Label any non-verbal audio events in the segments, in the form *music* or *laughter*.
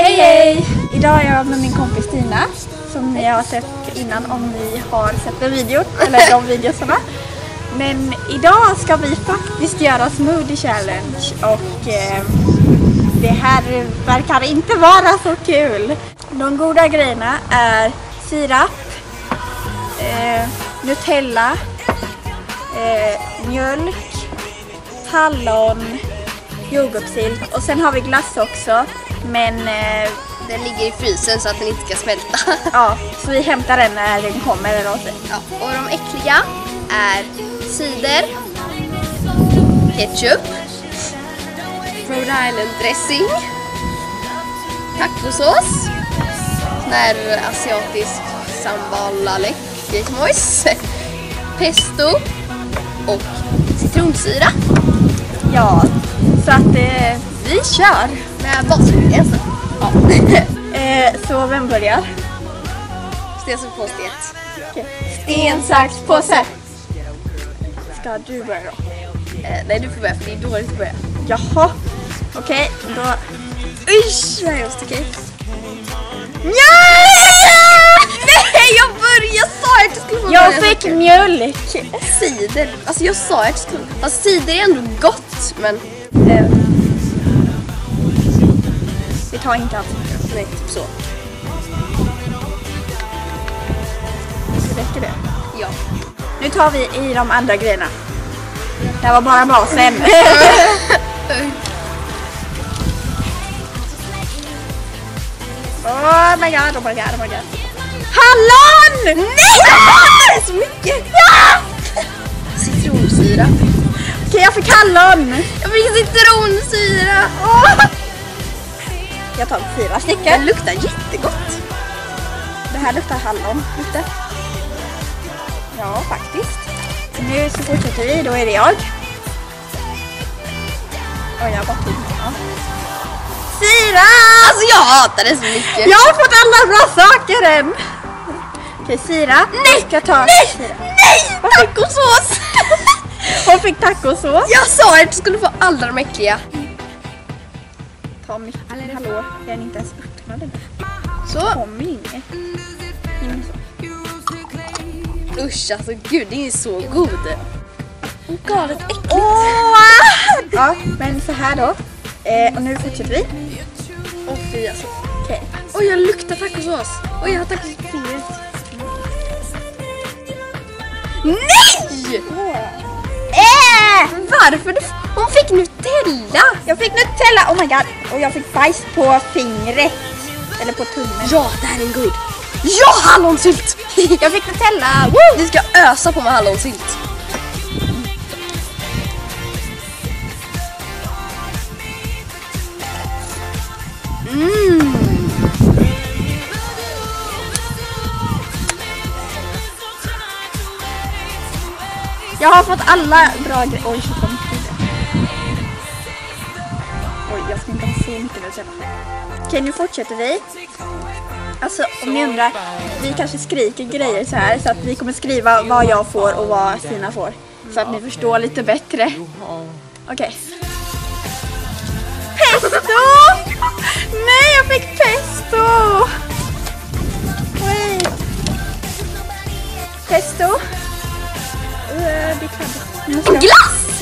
Hej hej! Idag är jag med min kompis Tina som ni har sett innan om ni har sett den videon, eller de videorna. Men idag ska vi faktiskt göra smoothie challenge och eh, det här verkar inte vara så kul. De goda grejerna är sirap, eh, Nutella, eh, mjölk, hallon, jordgubbssylt och sen har vi glass också. Men eh, Den ligger i frysen så att den inte ska smälta. *laughs* ja, så vi hämtar den när den kommer eller något. Ja, och de äckliga är cider, ketchup, Rhode Island dressing, tacosås, sån här asiatisk sambal lalek, gejsmojs, *laughs* pesto och citronsyra Ja, så att eh, vi kör. Med basingredienser. Ja. *laughs* Eh, så vem börjar? Sten, sax, påse, stet. Sten, sax, påse! Ska du börja då? Eh, nej, du får börja för det är dåligt att börja. Jaha, okej då. Usch, vad hemskt, okej? Nej, jag började! Jag sa att du skulle få Jag fick mjölk. cider. Alltså jag sa att du skulle... Alltså cider är ändå gott, men... Eh, vi tar inte alls. Nej, typ så. Räcker det? Ja. Nu tar vi i de andra grejerna. Det här var bara basen. *laughs* oh my god, oh my god, oh my god. Hallon! Nej! Så mycket! Ja! Citronsyra. Okej, jag fick hallon. Jag fick citronsyra! Åh! Jag tar fyra Den stycken. luktar jättegott. Det här luktar hallon lite. Ja, faktiskt. Nu så fortsätter vi, då är det jag. Oj, jag bara tid. Ja. Fyra! Alltså jag hatar det så mycket. Jag har fått alla bra saker än! Okej, Sira. Nej! Ska ta nej! Sira. Nej! Tacosås! *laughs* Hon fick tacosås. jag sa att du skulle få alla de äckliga. Ta mycket. Hallå, jag är inte ens öppnad än. Så. Kom inget. Ingen så. Usch alltså gud, det är så god. Galet äckligt. Åh! Ja, men så här då. Eh, och nu fortsätter vi. Åh fy alltså. Okej. Oj, jag luktar tacosås. Oj, jag har tacosås på fingret. Nej! Äh! Varför? Du- Hon fick Nutella! Jag fick Nutella, oh my god. Och jag fick bajs på fingret. Eller på tummen. Ja, det här är en god. Ja, hallonsylt! *laughs* Jag fick Nutella. Woo! Vi ska ösa på med hallonsylt. Mm. Jag har fått alla bra grejer. Oj, så mycket. Oj, jag ska inte ha så mycket Nutella. Okej, nu fortsätter vi. Alltså, om ni undrar, vi kanske skriker grejer så här så att vi kommer skriva vad jag får och vad Stina får. Så att ni förstår lite bättre. Okej.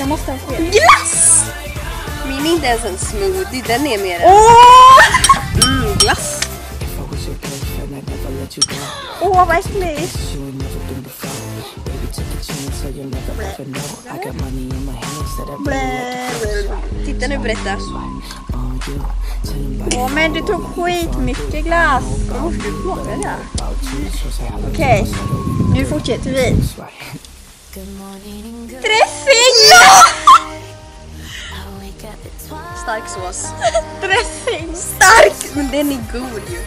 Jag måste ha fler. Glass! Min är inte ens en smoothie, den är mer en Åh! mm, glass. Åh, vad äckligt! Titta nu about Åh, men du tog skitmycket glass. Då måste du det. Okej, nu fortsätter vi. Dressing! Stark sås. *laughs* Dressing! Stark! Men den är god ju.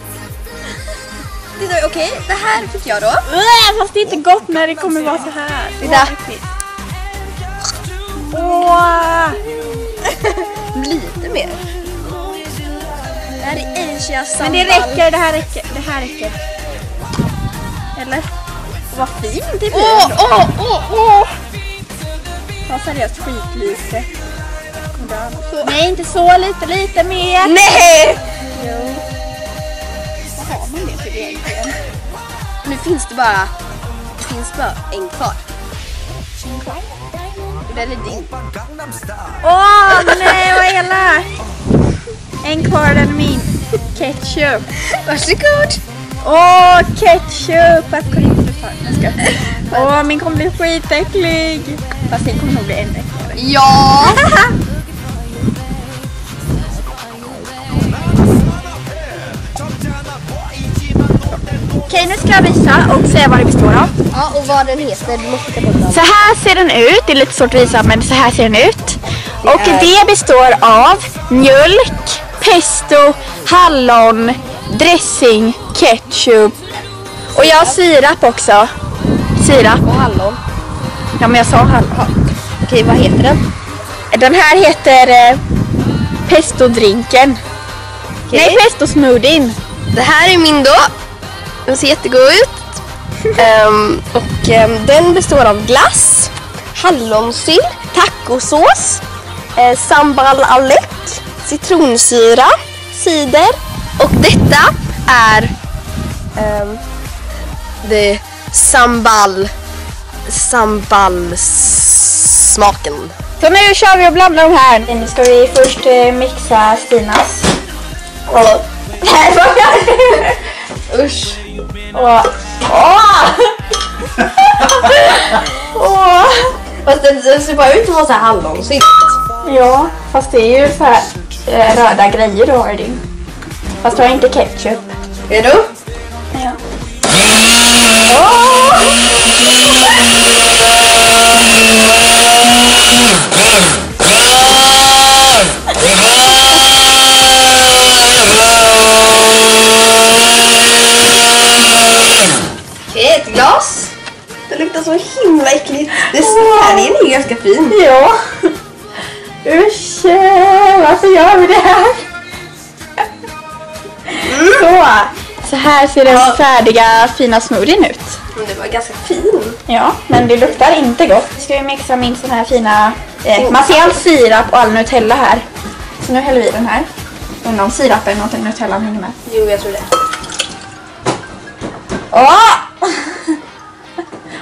Okej, det här fick jag då. Fast det är inte gott när det kommer vara så här. Titta. Åh! Lite mer. Det här är Asia Men sambal. det räcker, det här räcker, det här räcker. Eller? Vad fint det blir. Åh, åh, åh, åh! Ta seriöst skitlite. Nej, inte så lite, lite mer. Nej! Jo. egentligen. Nu finns det bara, det finns bara en kvar. Och den är din. Åh nej vad elak! En kvar, den är min. Ketchup. Varsågod! Åh ketchup! Åh min kommer bli skitäcklig. Fast din kommer nog bli ännu äckligare. Ja! *laughs* Okej nu ska jag visa och säga vad det består av. Ja, och vad den heter, du måste ta. Så här ser den ut, det är lite svårt att visa men så här ser den ut. Och det består av mjölk, pesto, hallon, dressing, ketchup och jag har sirap också. Sirap. Och hallon. Ja men jag sa hallon. Okej, vad heter den? Den här heter eh, pestodrinken. Nej pestosmoothien. Det här är min då. Den ser jättegod ut. *laughs* Ehm, och ehm, den består av glass, hallonsylt, tacosås, uh, sambal alec, citronsyra, cider och detta är um, det sambal sambalsmaken. Så nu kör vi och blandar de här. Nu ska vi först eh, mixa Stinas. Och... *laughs* Nej, vad? Usch. Och... Åh! *laughs* Åh! Fast den, den ser bara ut som massa hallonsylt. Ja, fast det är ju så här eh, röda grejer du har i din. Fast du har inte ketchup. Är du? Ja. Okej, ett glas. Det luktar så himla äckligt. Det färgen är ju ganska fin. Ja. Usch, eh, varför gör vi det här? Så, så här ser den färdiga fina smoothien ut. Men det var ganska fin. Ja, men det luktar inte gott. Nu ska vi mixa min sån här fina... Eh, man ser all sirap och all Nutella här. Så nu häller vi den här. Undrar om sirapen och Nutellan hänger med. Jo, jag tror det. Åh! *laughs*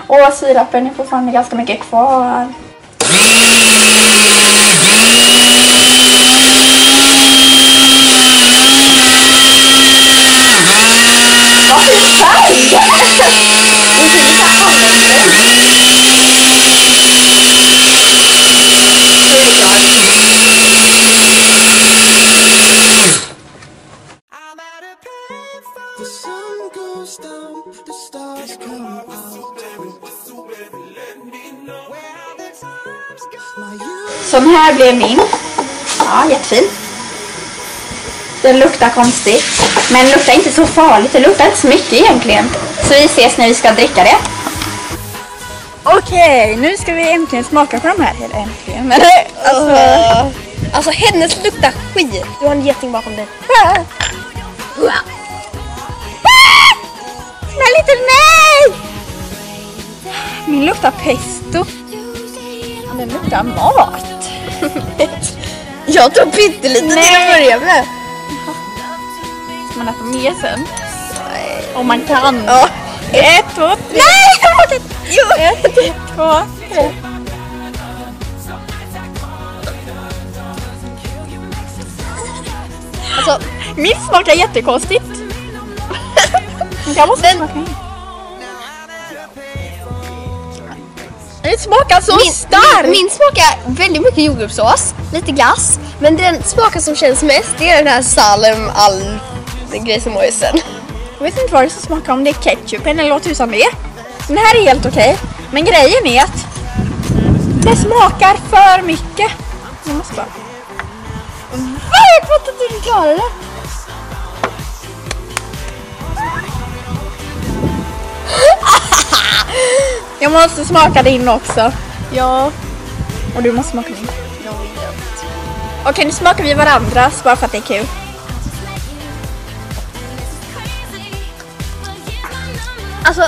Åh, sirapen är fortfarande ganska mycket kvar. Sån här blev min. Ja, jättefin. Den luktar konstigt. Men luktar inte så farligt. Det luktar inte så mycket egentligen. Så vi ses när vi ska dricka det. Okej, nu ska vi äntligen smaka på de här. Eller äntligen, men alltså... Alltså hennes luktar skit. Du har en geting bakom dig. Snälla inte nej! Min luktar pesto. Den luktar mat. *laughs* Jag tog pyttelite till att börja med. Ska man äta mer sen? Om man kan. Ja. Ett, två, tre. Nej! Jo. Ett, två, tre. Alltså, Min smakar jättekonstigt. *laughs* Jag måste Den- smaka in. Det smakar så min, starkt! min smakar väldigt mycket jordgubbssås, lite glass. Men den smaken som känns mest det är den här Salem all den grejsimojsen. Jag vet inte vad det ska smaka om det är ketchup eller vad tusan det är. Den här är helt okej. Men grejen är att det smakar för mycket. Jag måste bara... Jag fattar inte hur du klarar det. *laughs* Jag måste smaka din också. Ja. Och du måste smaka min. Jag vet. Okej, nu smakar vi varandras bara för att det är kul. Alltså,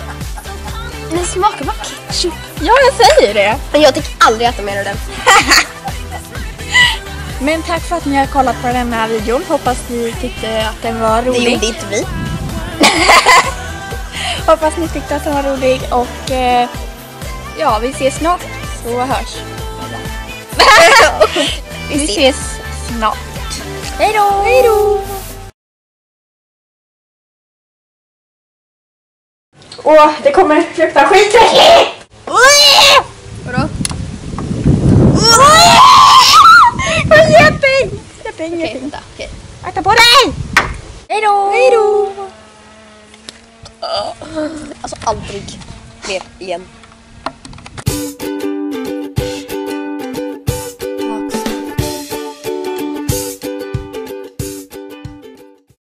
den smakar bara ketchup. Ja, jag säger det. Men jag tänker aldrig äta mer av den. *laughs* Men tack för att ni har kollat på den här videon. Hoppas ni tyckte att den var Det rolig. gjorde inte vi. *laughs* Hoppas ni tyckte att den var rolig och eh, ja, vi ses snart. Så hörs. vi *laughs* *laughs* ses snart. Hej då! Hej då! Åh, det kommer lukta skitäckligt! *laughs* Лен.